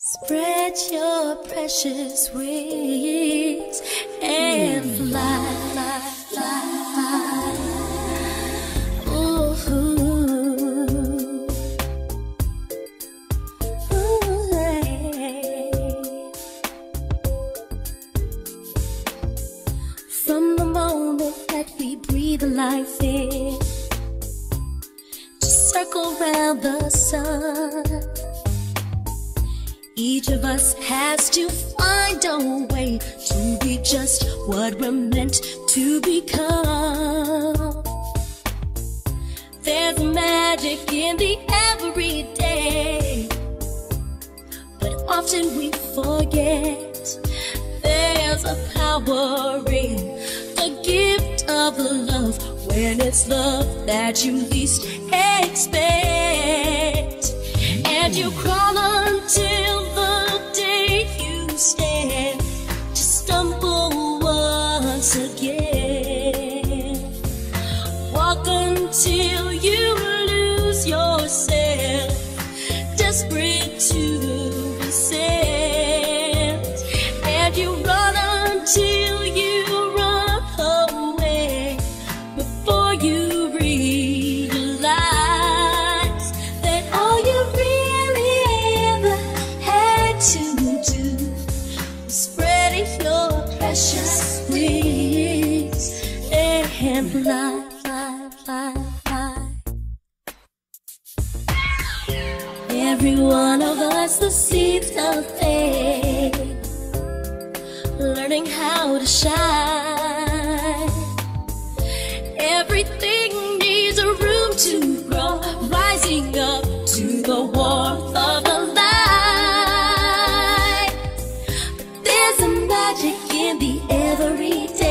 Spread your precious wings and fly, fly, fly. Ooh. Ooh, hey. From the moment that we breathe life in, to circle round the sun. Each of us has to find a way to be just what we're meant to become. There's magic in the everyday, but often we forget there's a power in the gift of love when it's love that you least expect. Walk until you lose yourself, desperate Every one of us the seeds of faith, learning how to shine. Everything needs a room to grow, rising up to the warmth of the light. There's a magic in the everyday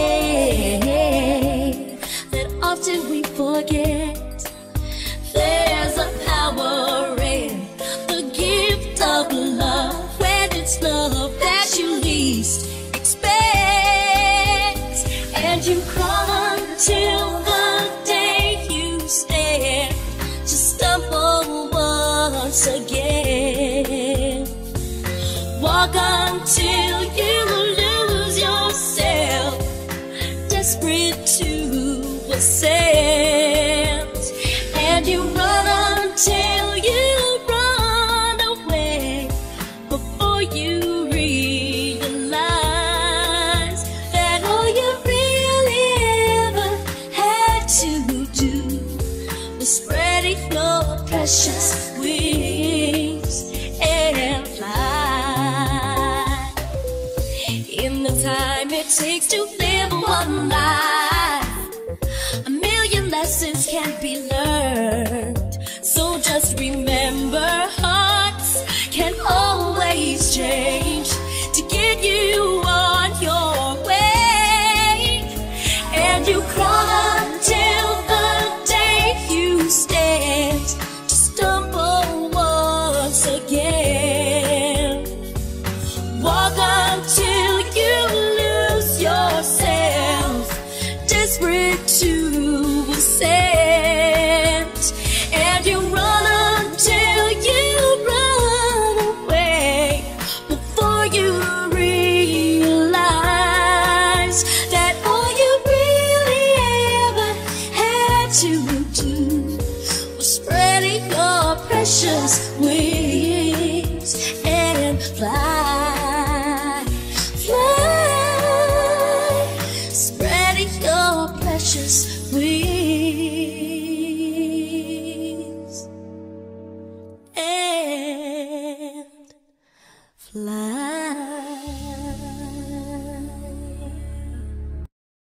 once again. Walk until takes to live one life, a million lessons can be learned. And you run until you run away before you realize that all you really ever had to do was spreading your precious wings and fly.